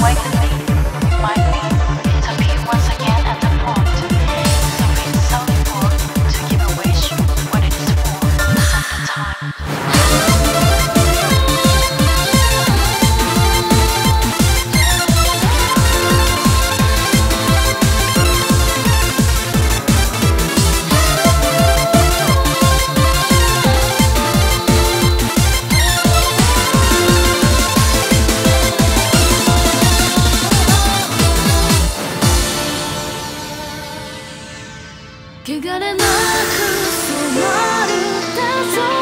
white れなく染まる黄昏